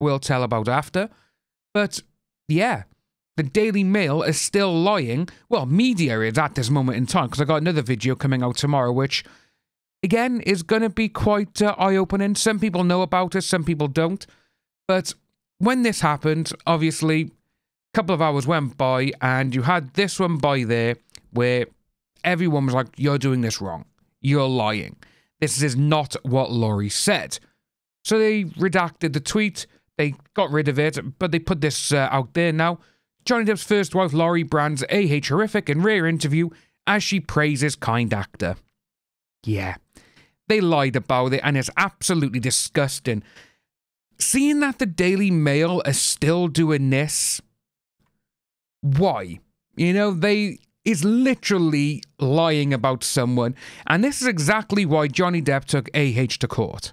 we'll tell about after. But yeah, the Daily Mail is still lying. Well, media is at this moment in time because I got another video coming out tomorrow, which again is going to be quite uh, eye opening. Some people know about it, some people don't. But when this happened, obviously, a couple of hours went by, and you had this one by there where everyone was like, You're doing this wrong. You're lying. This is not what Lori said. So they redacted the tweet, they got rid of it, but they put this uh, out there now. Johnny Depp's first wife, Lori, brands AH horrific in rare interview as she praises kind actor. Yeah, they lied about it, and it's absolutely disgusting. Seeing that the Daily Mail is still doing this, why? You know, they is literally lying about someone, and this is exactly why Johnny Depp took AH to court.